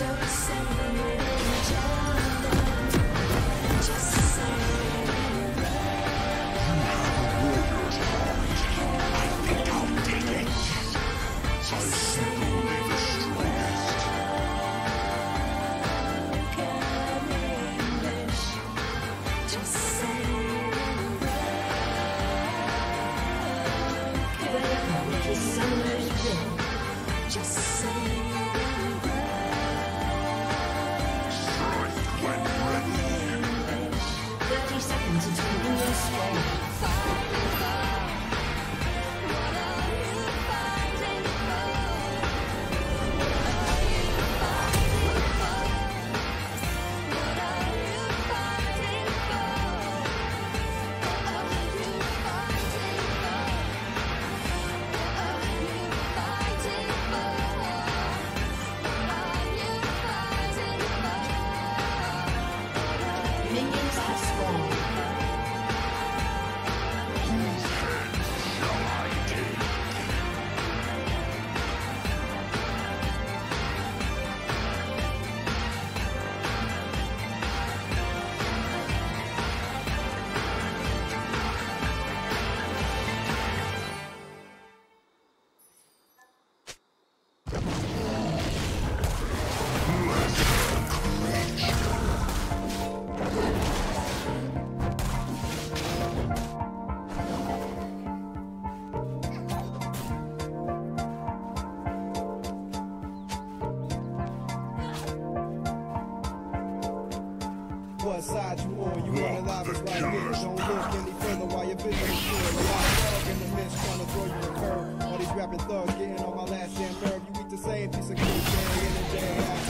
Thirty seconds 发 What side you on? You wanna live is right here. Don't look any further while your vision is clear. A lot of dog in the midst trying to throw you a curve. All these rapping thugs getting on my last damn nerve. You eat the same piece of cake day in and day out.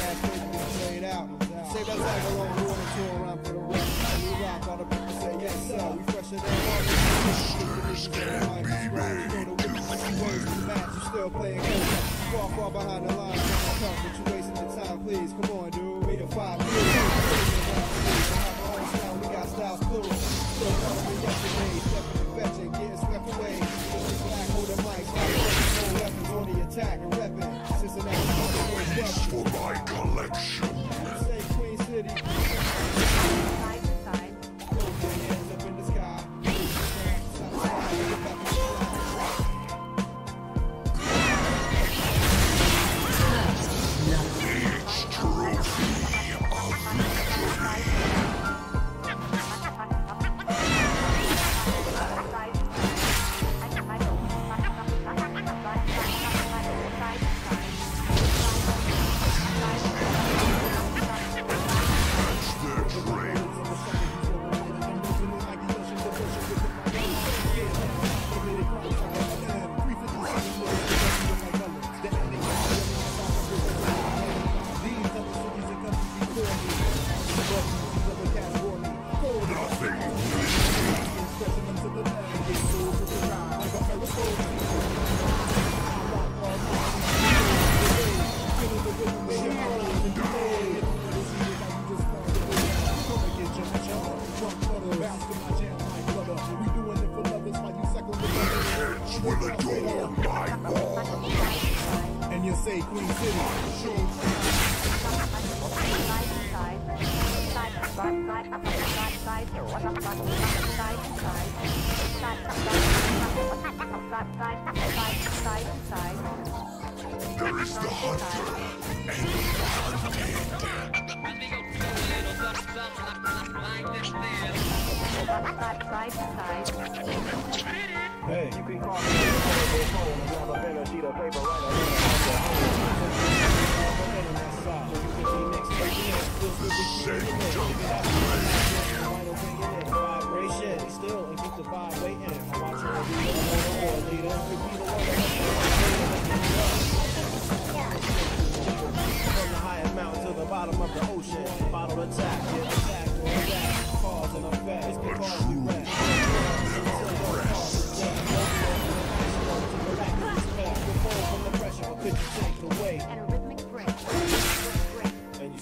Ass baby get played out. Say that tag along water to around for the rest. And we rock, all the people say yes sir. We fresher than water. Sisters can't be made. The witnesses to match. You still playing games. Far, far behind the. Don't come, but you wasting the time. Please, come on, dude. We the five. We attack Queen City. There is the hunter and the hunted. Hey. You can call me a pen sheet of paper right the Scent still waiting. I'm watching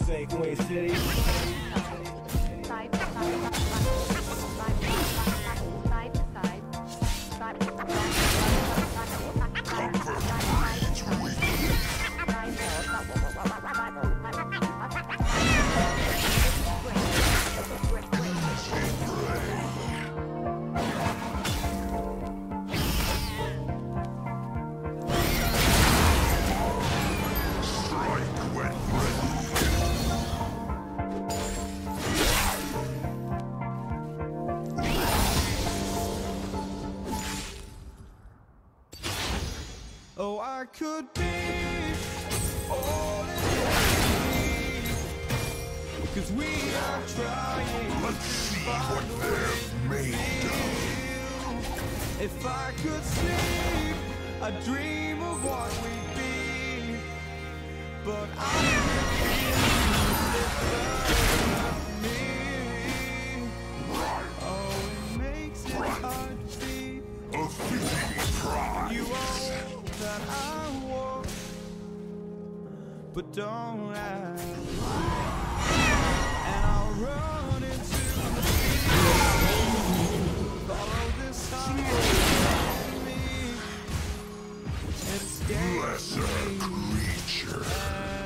Queen City? Could be all in Cause we are trying Let's see what they're made of. If I could sleep, a dream of what we'd be. But I but don't ask. And I'll run into the follow this me. Escape Lesser creature.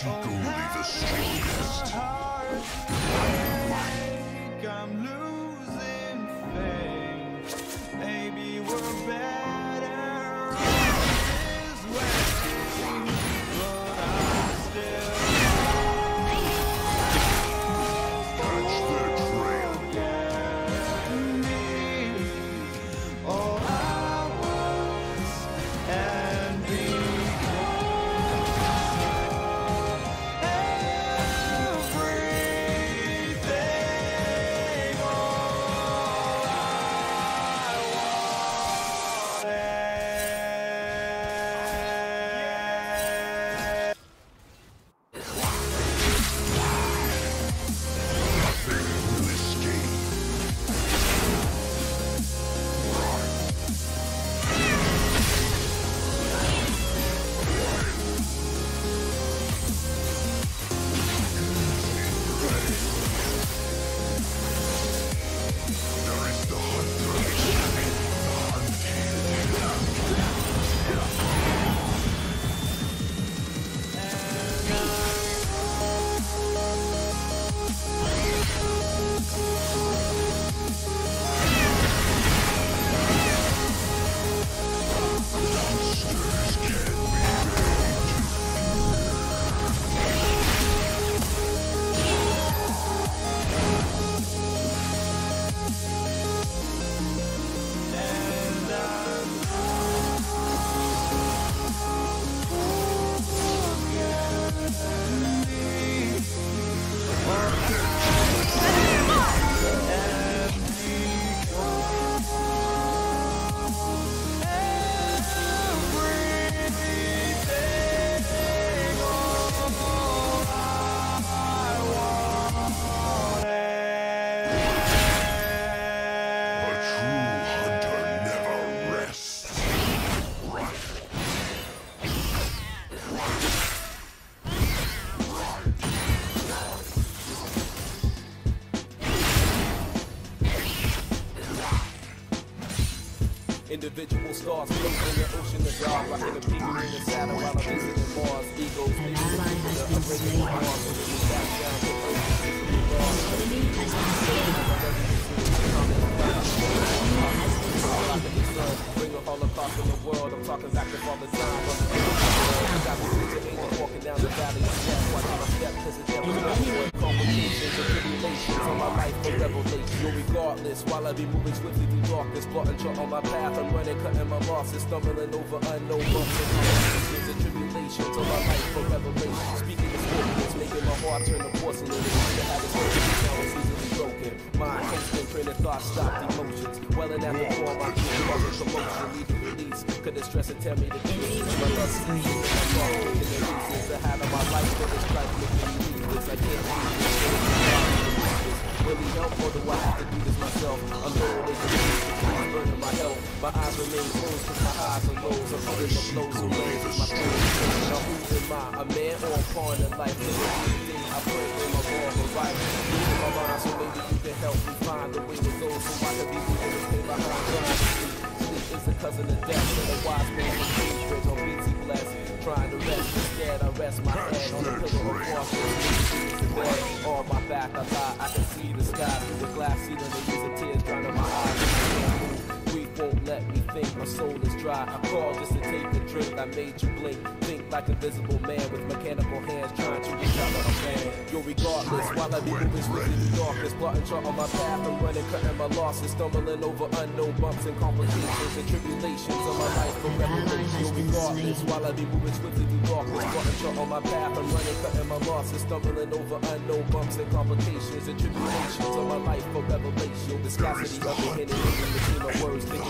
seek only the strongest. Individual stars floating in the ocean of dark. Like a people in the saddle while I'm visiting Mars. Egos An ally has been slain. Enemy has been slain. Bring a holocaust in the world. I'm talking back to Father John. Got the future angels walking down the valley of death. Watch how I step, cause the devil's Emotions of for my life a revelation. Yo, regardless, while I be moving swiftly through darkness, plotting chart on my path, I'm running, cutting my losses, stumbling over unknown bumps and emotions of tribulation to my life for revelation. Speaking of swiftness, making my heart turn to porcelain. The habits broken, now it's easily broken. Mind tasting, printed thoughts, stopped emotions. Welling after all my dreams, causing commotion, needing release. Could the stress and tear me to pieces? My love sleeps, my thoughts, and the reasons to have in my life, for this life making me useless. I can't breathe. Really the keys, burning my health. My eyes remain closed, cause my highs are lows. I'm the blows and waves of my pain. Now who am I? A man or a pawn in life? Living everything I pray when I'm wrong or right. Losing my mind, so maybe you can help me find the way to go so I can be moving this thing behind blind. Sleep is a cousin of death, and a wise man from Cambridge on BT Bless. Trying to rest, instead I rest my head on the pillow of caution. On my back, I lie, I can see the sky through the glass ceiling. They use the tears drowning my eyes. Can't move. Grief won't let me think, my soul is dry. I called just to take a drink, I made you blink. Think like a visible man with mechanical hands trying to reach out a fan. Yo, regardless, while I be moving swiftly through darkness, plotting chart on my path, I'm running, cutting my losses, stumbling over unknown bumps and complications and tribulations of my life for revelation. Yo, regardless, while I be moving swiftly through darkness, plotting chart on my path, I'm running, cutting my losses, stumbling over unknown bumps and complications and tribulations of my life for revelation. Viscosity of the hidden in between my words, thinking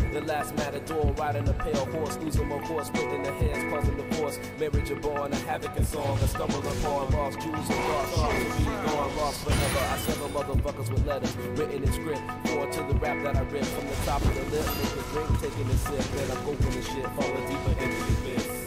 the the the the. The last matador riding a pale horse, losing my course, putting the hands, causing divorce. Marriage a born, a havoc and song, a stumble upon lost jewels and lost songs to be gone, lost forever. I several motherfuckers with letters written in script, forward to the rap that I ripped from the top of the lip, make a drink, taking a sip, then I'm open the shit, falling deeper into the abyss.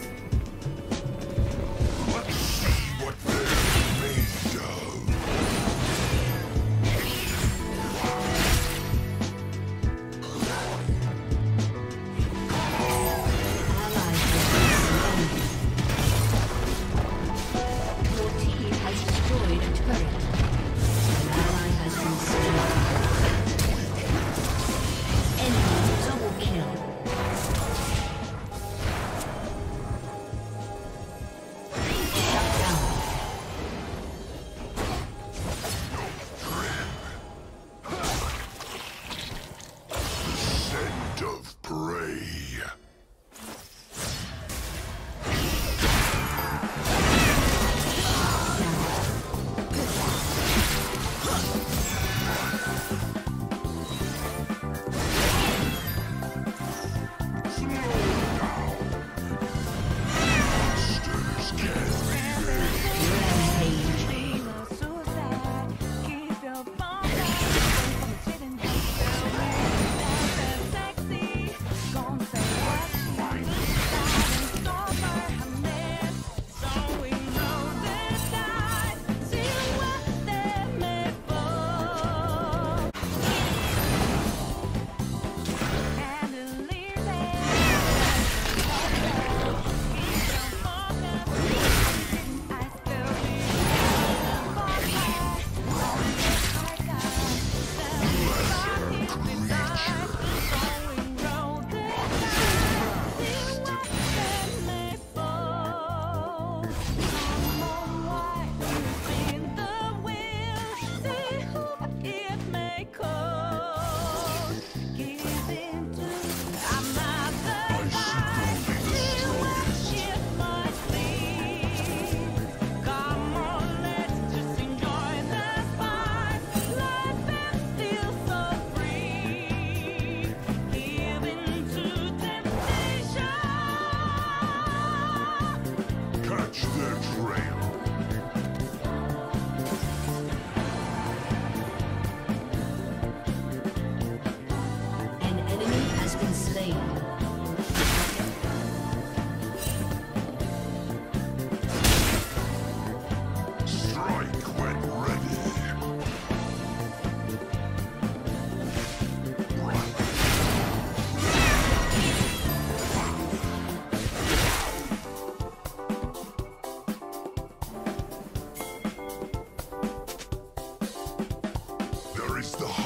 Catch their trail.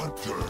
Doctor.